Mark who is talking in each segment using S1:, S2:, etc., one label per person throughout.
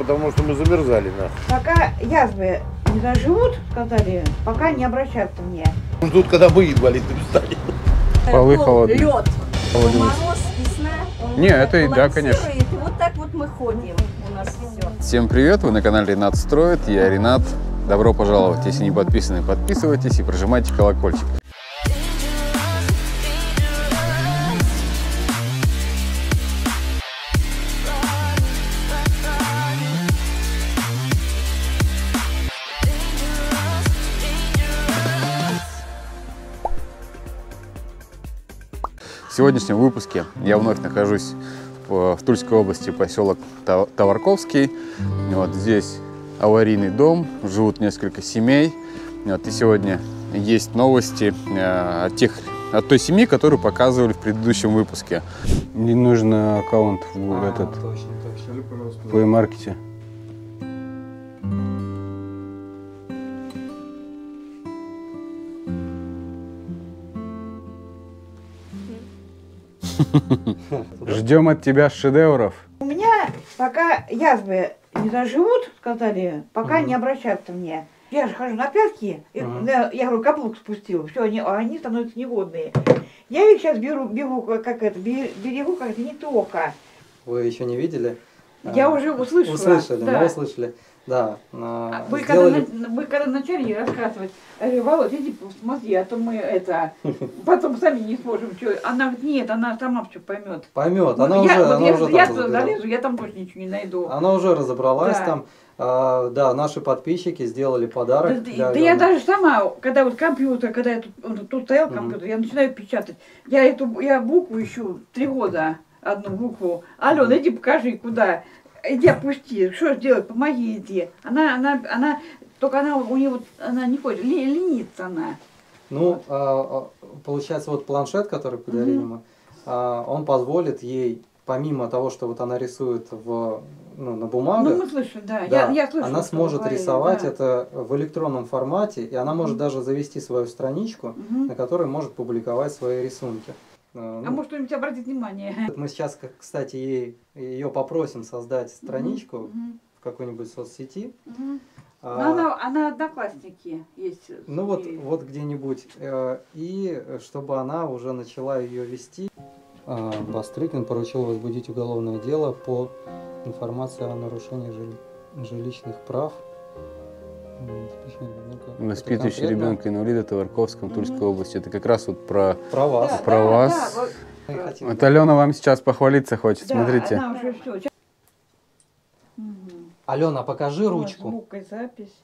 S1: потому что мы замерзали на.
S2: Пока язвы не заживут, сказали, пока не обращаться мне.
S1: Ждут, когда мы инвалидами станем.
S3: Полы
S4: Пол-
S3: холодные.
S4: Лед.
S3: Холодный.
S4: Мороз, весна. он
S3: Не, это и да, конечно.
S4: И вот так вот мы ходим. У нас все.
S3: Всем привет, вы на канале Ренат Строит, я Ренат. Добро пожаловать, если не подписаны, подписывайтесь и прожимайте колокольчик. Сегодняшнем выпуске я вновь нахожусь в, в Тульской области, поселок Товарковский. Вот здесь аварийный дом, живут несколько семей. Вот, и сегодня есть новости э, от, тех, от той семьи, которую показывали в предыдущем выпуске. Мне нужен аккаунт в этот
S5: Точно, точно.
S3: в Play Ждем от тебя шедевров.
S2: У меня пока язвы не заживут, сказали, пока не обращаться мне. Я же хожу на пятки, и,
S5: Мгм.
S2: да, я говорю, каблук спустил, все, они, а они становятся негодные. Я их сейчас беру, беру, как это, бе- берегу как-то не только.
S5: Вы еще не видели?
S2: Я
S5: А,
S2: уже услышала.
S5: Услышали,
S2: да.
S5: мы услышали. Да. а,
S2: Вы, когда,
S5: сделали-
S2: на- вы когда начали рассказывать, я говорю, Володь, иди посмотри, а то мы это, потом сами не сможем. Чё. Она говорит, нет, она сама все поймет.
S5: Поймет, она
S2: я,
S5: уже,
S2: вот
S5: она
S2: я,
S5: уже
S2: я
S5: там разбиралась.
S2: залезу, я там больше ничего не найду.
S5: Она уже разобралась
S2: Да.
S5: там. А, да, наши подписчики сделали
S2: Да,
S5: подарок.
S2: да-
S5: для
S2: да я даже сама, когда вот компьютер, когда я тут, тут стоял компьютер, я начинаю печатать. Я эту я букву ищу три года, одну букву. Алена, иди покажи, куда. Иди опусти, что делать, помоги иди. Она, она, она, только она, у нее вот, она не хочет, ли- ленится она.
S5: Ну, а, а, получается, вот планшет, который подарили
S2: Мгм.
S5: мы, а, он позволит ей, помимо того, что вот она рисует в, ну, на бумагах,
S2: Ну, мы слышим, да.
S5: Да,
S2: я, я слышу,
S5: она сможет
S2: говорили,
S5: рисовать
S2: да.
S5: это в электронном формате, и она может
S2: Мгм.
S5: даже завести свою страничку,
S2: Мгм.
S5: на которой может публиковать свои рисунки. Э,
S2: А
S5: ну,
S2: может кто-нибудь обратит внимание?
S5: мы сейчас, как, кстати, ей, ее попросим создать страничку
S2: Мгм.
S5: в какой-нибудь соцсети.
S2: Мгм.
S5: А,
S2: Ну, она, она одноклассники есть.
S5: ну вот,
S2: И-
S5: вот где-нибудь. э, И чтобы она уже начала ее вести. А, Бастрыкин поручил возбудить уголовное дело по информации о нарушении жили- жилищных прав. М, запрещение ребенка.
S3: Инвалида Товарковском. Тульской области. Это как раз вот про...
S5: Про вас.
S2: Да,
S3: про
S2: да,
S3: вас.
S2: да, вот-
S5: хотим-
S3: Вот Алена вам сейчас похвалиться хочет,
S2: да,
S3: смотрите.
S2: Она уже все. Угу.
S5: Алена, покажи ручку.
S2: Звукой запись.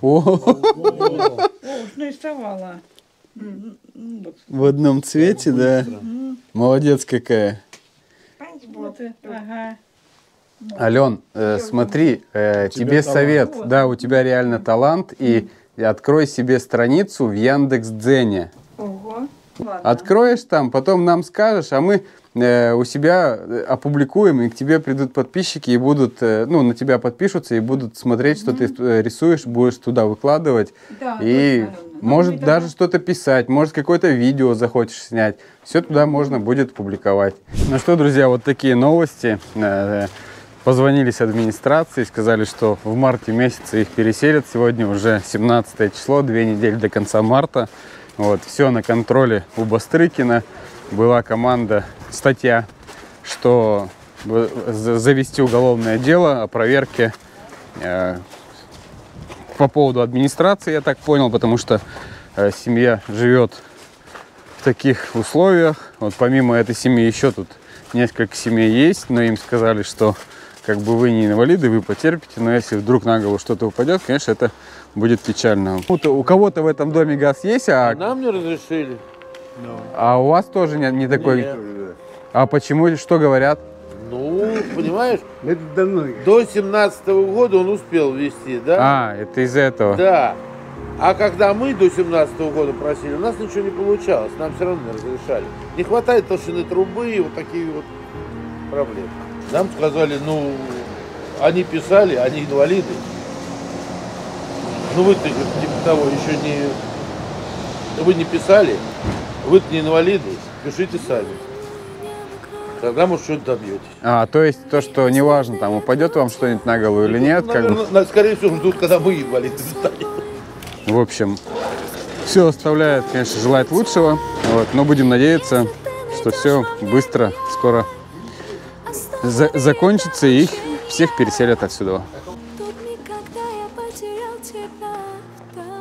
S3: О,
S5: О,
S2: О, уж нарисовала. Вот.
S3: в одном цвете, да. Молодец какая.
S2: Вот, ага.
S3: Ален, э, смотри, э, тебе
S1: талант.
S3: совет. Да, у тебя реально талант. И открой себе страницу в Яндекс.Дзене.
S2: Ого. Ладно.
S3: Откроешь там, потом нам скажешь, а мы э, у себя э, опубликуем, и к тебе придут подписчики и будут, э, ну, на тебя подпишутся и будут смотреть, что ты э, рисуешь, будешь туда выкладывать.
S2: Да,
S3: И
S2: точно. Ну,
S3: может
S2: мы
S3: даже
S2: тогда-
S3: что-то писать, может какое-то видео захочешь снять. Все туда можно будет публиковать. Ну что, друзья, вот такие новости. Позвонили с администрации, сказали, что в марте месяце их переселят. Сегодня уже 17 число, две недели до конца марта. Вот, все на контроле у Бастрыкина. Была команда, статья, что завести уголовное дело о проверке э, по поводу администрации, я так понял, потому что э, семья живет в таких условиях. Вот помимо этой семьи еще тут несколько семей есть, но им сказали, что как бы вы не инвалиды, вы потерпите, но если вдруг на голову что-то упадет, конечно, это будет печально. У кого-то в этом доме газ есть, а,
S1: Нам не разрешили.
S3: а у вас тоже не, не такой.
S1: Нет.
S3: А почему? Что говорят?
S1: Ну, понимаешь,
S6: Это давно.
S1: до 17 года он успел ввести, да?
S3: А, это из-за этого.
S1: Да. А когда мы до 17 года просили, у нас ничего не получалось, нам все равно не разрешали. Не хватает толщины трубы и вот такие вот проблемы. Нам сказали, ну, они писали, они инвалиды. Ну вы-то, говорит, типа того, еще не... Вы не писали, вы-то не инвалиды, пишите сами. Тогда, может, что-нибудь добьетесь.
S3: А, то есть то, что неважно, там упадет вам что-нибудь на голову или нет, как бы.
S1: Наверное, на- скорее всего, ждут, когда мы инвалиды станем.
S3: В общем, все оставляет, конечно, желать лучшего. Вот, но будем надеяться, что все быстро, скоро за- закончится и их всех переселят отсюда.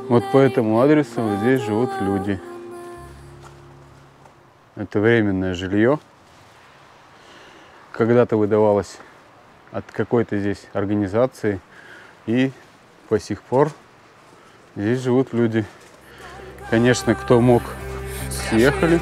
S3: Вот по этому адресу вот здесь живут люди. Это временное жилье. Когда-то выдавалось от какой-то здесь организации. И по сих пор здесь живут люди. Конечно, кто мог, съехали.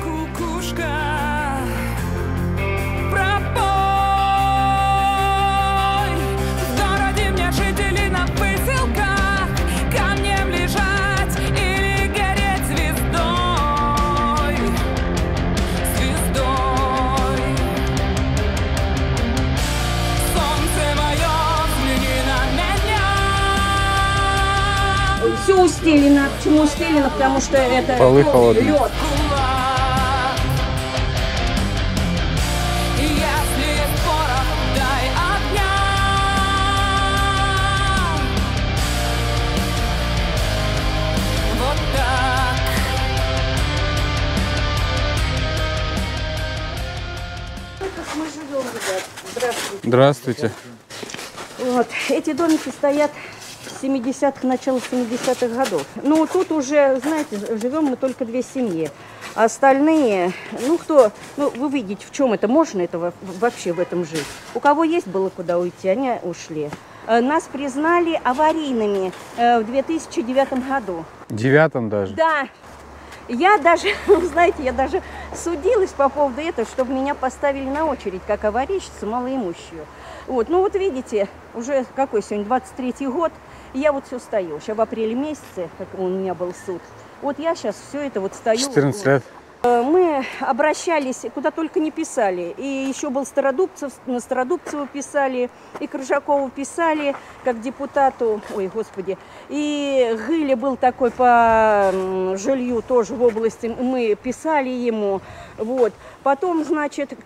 S4: Все устелено. Почему устелено? Потому что это
S3: Полы
S4: лед.
S3: холодные.
S4: лед. Здравствуйте.
S3: Здравствуйте.
S4: Вот. Эти домики стоят 70-х, начала 70-х годов. Ну, тут уже, знаете, живем мы только две семьи. А остальные, ну, кто, ну, вы видите, в чем это, можно это во- вообще в этом жить? У кого есть было куда уйти, они ушли. Э, Нас признали аварийными э, в 2009 году.
S3: Девятом даже.
S4: Да. Я даже, знаете, я даже судилась по поводу этого, чтобы меня поставили на очередь как аварийщицу малоимущую. Вот, ну вот видите, уже какой сегодня, 23 год, я вот все стою. Сейчас в апреле месяце, как у меня был суд. Вот я сейчас все это вот стою.
S3: 14 лет.
S4: Э, Мы обращались, куда только не писали. И еще был Стародубцев, на Стародубцева писали, и Крыжакову писали, как депутату, ой, господи. И Гыля был такой по жилью тоже в области, мы писали ему. Вот. Потом, значит,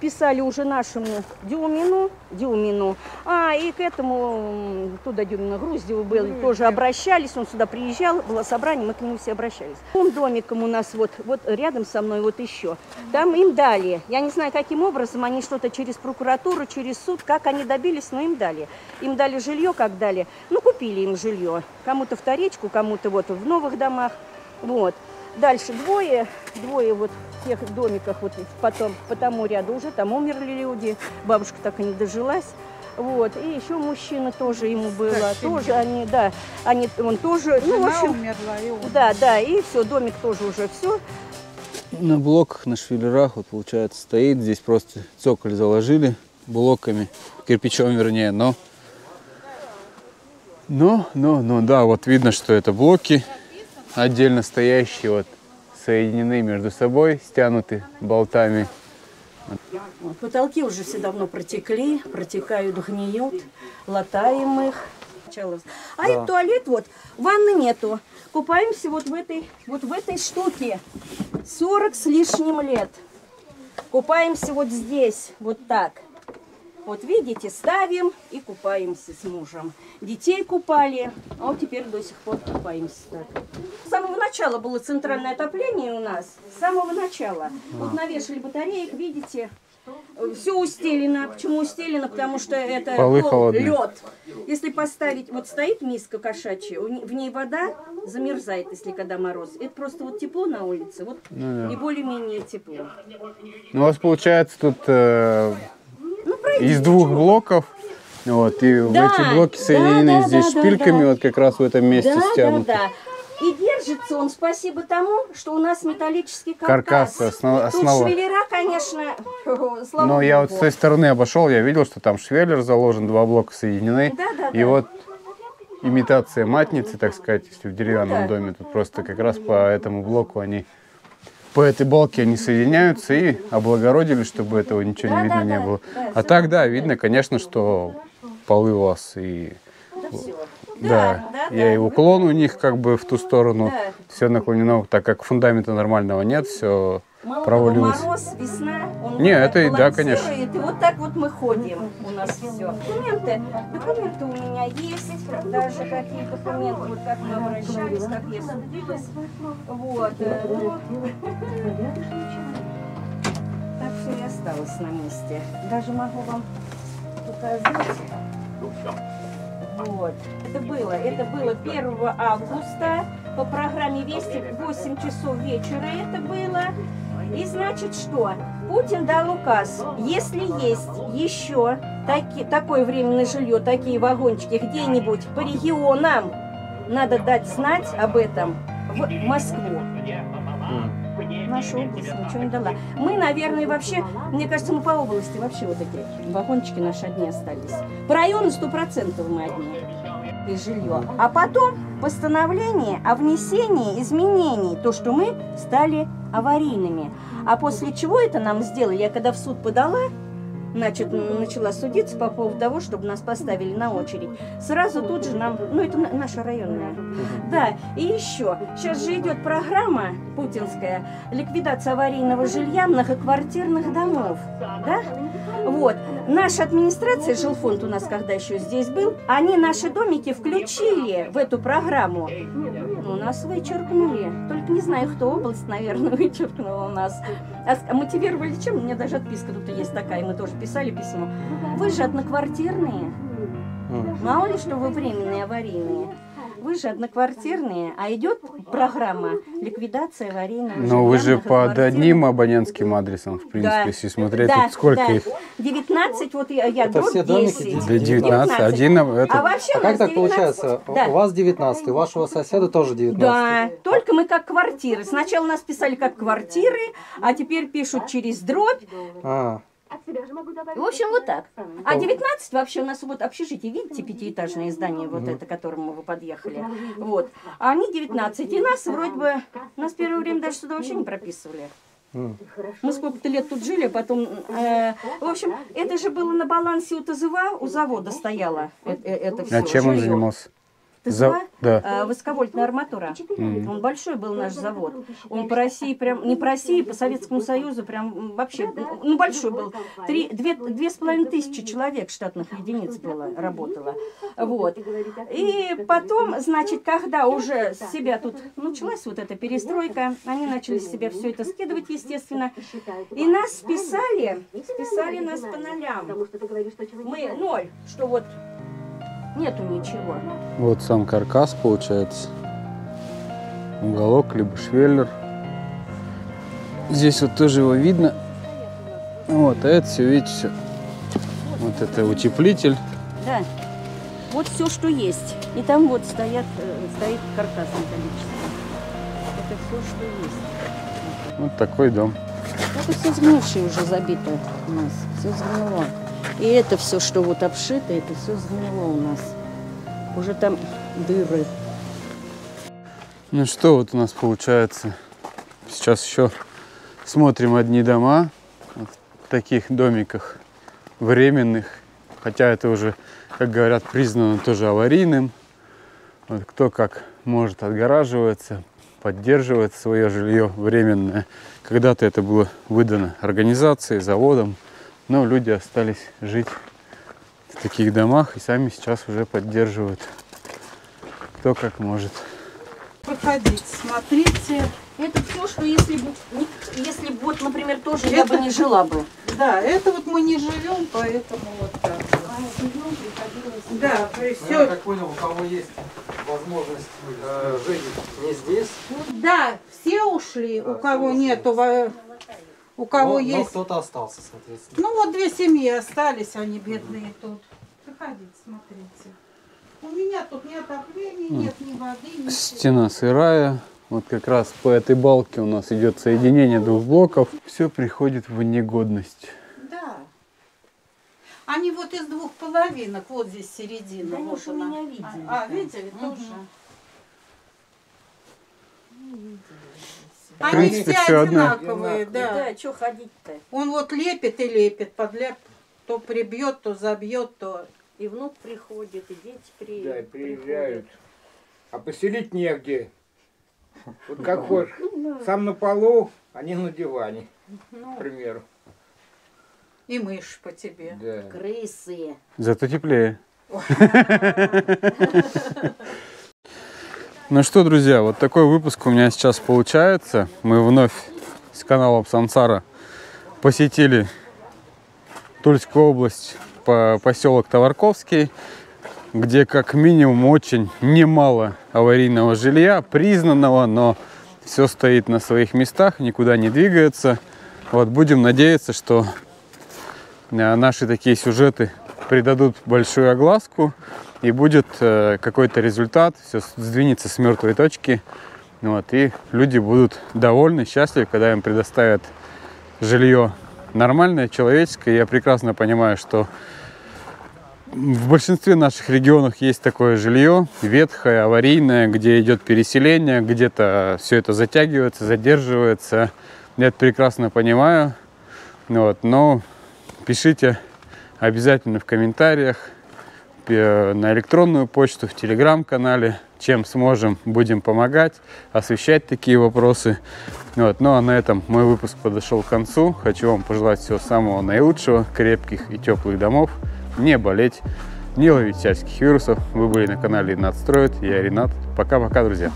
S4: писали уже нашему Дюмину, Дюмину, а и к этому, туда Дюмина, Груздеву был, тоже обращались, он сюда приезжал, было собрание, мы к нему все обращались. Том домиком у нас вот, вот рядом со мной вот еще, там им дали, я не знаю, каким образом, они что-то через прокуратуру, через суд, как они добились, но им дали. Им дали жилье, как дали, ну, купили им жилье, кому-то вторичку, кому-то вот в новых домах, вот. Дальше двое, двое вот в тех домиках, вот потом, по тому ряду уже там умерли люди, бабушка так и не дожилась. Вот, и еще мужчина тоже ему было,
S2: Так,
S4: тоже
S2: семья.
S4: они, да, они, он тоже, ну, в
S2: Жена
S4: общем,
S2: умерла, и он.
S4: да, да, и все, домик тоже уже все.
S3: На блоках, на швеллерах, вот получается, стоит. Здесь просто цоколь заложили блоками, кирпичом вернее, но... Но, но, но, да, вот видно, что это блоки отдельно стоящие, вот соединены между собой, стянуты болтами.
S4: Потолки уже все давно протекли, протекают, гниют, латаем их. А и туалет вот, ванны нету. Купаемся вот в этой, вот в этой штуке. 40 с лишним лет. Купаемся вот здесь, вот так. Вот видите, ставим и купаемся с мужем. Детей купали, а вот теперь до сих пор купаемся так. С самого начала было центральное отопление у нас. С самого начала. Вот навешали батареек, видите, все устелено. Почему устелено? Потому что это
S3: Полы холодные.
S4: лед. Если поставить, вот стоит миска кошачья, в ней вода замерзает, если когда мороз. Это просто вот тепло на улице, вот и более-менее тепло.
S3: Ну, у вас получается тут э,
S4: Ну, пройдите,
S3: из двух
S4: чего?
S3: блоков, вот, и
S4: Да,
S3: эти блоки
S4: да,
S3: соединены
S4: да,
S3: здесь
S4: да, да,
S3: шпильками,
S4: да.
S3: вот как раз в этом месте
S4: Да,
S3: стянуты.
S4: да, да. И держится он, спасибо тому, что у нас металлический каркас.
S3: Каркас, основа-
S4: Тут
S3: основа.
S4: швеллера, конечно, слава
S3: Но я вот с той стороны обошел, я видел, что там швеллер заложен, два блока соединены.
S4: Да, да,
S3: и
S4: да.
S3: вот имитация матницы, так сказать, если в деревянном
S4: Ну да.
S3: доме, тут просто как раз по этому блоку они, по этой балке они соединяются и облагородили, чтобы этого ничего
S4: Да,
S3: не видно
S4: да,
S3: не
S4: да,
S3: было.
S4: да,
S3: а так, да, видно, конечно, что полы у вас и
S4: Да, всё.
S3: Да,
S4: Да, да,
S3: я
S4: да.
S3: и уклон у них как бы в ту сторону
S4: Да.
S3: все наклонено, так как фундамента нормального нет, все
S4: Мало
S3: провалилось.
S4: того, мороз, весна, он
S3: Не, это и да, конечно.
S4: И вот так вот мы ходим. У нас все. Документы, документы у меня есть, даже какие документы, вот как мы обращались, как я судилась. Вот. э, ну, Так все и осталось на месте. Даже могу вам показать. Вот. Это было, это было 1 августа по программе Вести в 8 часов вечера это было. И значит что? Путин дал указ, если есть еще таки, такое временное жилье, такие вагончики где-нибудь по регионам, надо дать знать об этом в Москву. Наша область ничего не дала. Мы, наверное, вообще, мне кажется, мы по области вообще вот эти вагончики наши одни остались. По району процентов мы одни. И жилье. А потом постановление о внесении изменений, то, что мы стали аварийными. А после чего это нам сделали? Я когда в суд подала, значит, начала судиться по поводу того, чтобы нас поставили на очередь. Сразу тут же нам, ну это на- наша районная. Да, и еще, сейчас же идет программа путинская, ликвидация аварийного жилья многоквартирных домов, да? Вот, наша администрация, жилфонд у нас когда еще здесь был, они наши домики включили в эту программу. У нас вычеркнули. Только не знаю, кто область, наверное, вычеркнула у нас. А с- мотивировали чем? У меня даже отписка тут есть такая, мы тоже писали письмо. Вы же одноквартирные. Мало ли, что вы временные, аварийные. Вы же одноквартирные, а идет программа ликвидация аварийного
S3: Но вы же под одним абонентским адресом, в принципе,
S4: Да.
S3: если смотреть,
S4: Да,
S3: тут сколько
S4: да.
S3: их?
S4: 19, вот я, я
S5: Это все домики
S4: 10.
S3: Да 19, один
S4: А
S3: это...
S4: вообще
S5: А как так
S4: 19.
S5: получается? У-
S4: Да.
S5: У вас 19, у вашего соседа тоже 19.
S4: Да, только мы как квартиры. Сначала нас писали как квартиры, а теперь пишут через дробь.
S5: А,
S4: В общем, вот так. А 19 вообще у нас вот общежитие, видите, пятиэтажное здание, вот это, к которому вы подъехали. Вот. А они 19. И нас вроде бы, нас первое время даже сюда вообще не прописывали. Мы сколько-то лет тут жили, а потом... э, в общем, это же было на балансе у ТЗВА, у завода стояло э- э- это все.
S3: А чем он занимался? За-
S4: ТЗВА?
S3: Да.
S4: А, Высоковольтная арматура. Он большой был наш завод. Он по России прям, не по России, по Советскому Союзу прям вообще, ну, ну большой был. Три, две, две с половиной тысячи человек штатных единиц было, работало. Вот. И потом, значит, когда уже с себя тут началась вот эта перестройка, они начали с себя все это скидывать, естественно. И нас списали, списали нас по нолям. Мы ноль, что вот нету ничего.
S3: Вот сам каркас получается. Уголок, либо швеллер. Здесь вот тоже его видно. Вот, а это все, видите, все. Вот это утеплитель.
S4: Да. Вот все, что есть. И там вот стоят, э, стоит каркас металлический. Это все, что есть.
S3: Вот такой дом.
S4: Это все сгнившее уже забито у нас. Все сгнило. И это все, что вот обшито, это все сгнило у нас. Уже там дыры.
S3: Ну что вот у нас получается? Сейчас еще смотрим одни дома в таких домиках временных. Хотя это уже, как говорят, признано тоже аварийным. Вот кто как может отгораживается, поддерживает свое жилье временное. Когда-то это было выдано организацией, заводом, но люди остались жить в таких домах и сами сейчас уже поддерживают. Кто как может.
S7: Проходите, смотрите.
S4: Это все, что если бы, если бы вот, например, тоже я бы не жила бы.
S7: Да, это вот мы не живем, поэтому вот так. вот. Да, то есть
S5: Ну, Я
S7: все.
S5: так понял, у кого есть возможность э, жить не здесь,
S7: Да, все ушли, у кого нету, во- у кого
S5: но, но
S7: есть.
S5: кто-то остался, соответственно.
S7: Ну вот две семьи остались, они бедные тут. Проходите, смотрите. У меня тут ни отопления, нет ни воды, ничего.
S3: Стена сырая. Вот как раз по этой балке у нас идет соединение двух блоков. Все приходит в негодность.
S7: Да. Они вот из двух половинок, вот здесь середина.
S4: Да,
S7: вот она.
S4: меня видели
S7: А, а, видели тоже? Они
S3: принципе,
S7: все
S3: одно.
S7: одинаковые, да.
S4: Да, что ходить-то?
S7: Он вот лепит и лепит, подляп, то прибьет, то забьет, то...
S4: И внук приходит, и дети при...
S8: Да, и приезжают. А поселить негде. Вот как хочешь. Сам на полу, они на диване, к примеру.
S7: И мышь по тебе.
S8: Да.
S7: Крысы.
S3: Зато теплее. Ну что, друзья, вот такой выпуск у меня сейчас получается. Мы вновь с каналом Сансара посетили Тульскую область, по поселок Товарковский, где как минимум очень немало аварийного жилья, признанного, но все стоит на своих местах, никуда не двигается. Вот будем надеяться, что э, наши такие сюжеты придадут большую огласку и будет э, какой-то результат, все сдвинется с мертвой точки, вот, и люди будут довольны, счастливы, когда им предоставят жилье нормальное, человеческое. Я прекрасно понимаю, что в большинстве наших регионов есть такое жилье, ветхое, аварийное, где идет переселение, где-то все это затягивается, задерживается. Я это прекрасно понимаю. Вот, но пишите обязательно в комментариях, э, на электронную почту, в телеграм-канале, чем сможем, будем помогать, освещать такие вопросы. Вот. Ну а на этом мой выпуск подошел к концу. Хочу вам пожелать всего самого наилучшего, крепких и теплых домов, не болеть, не ловить всяческих вирусов. Вы были на канале Ренат я Ренат. Пока-пока, друзья.